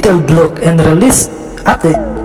Michael Block and Release update.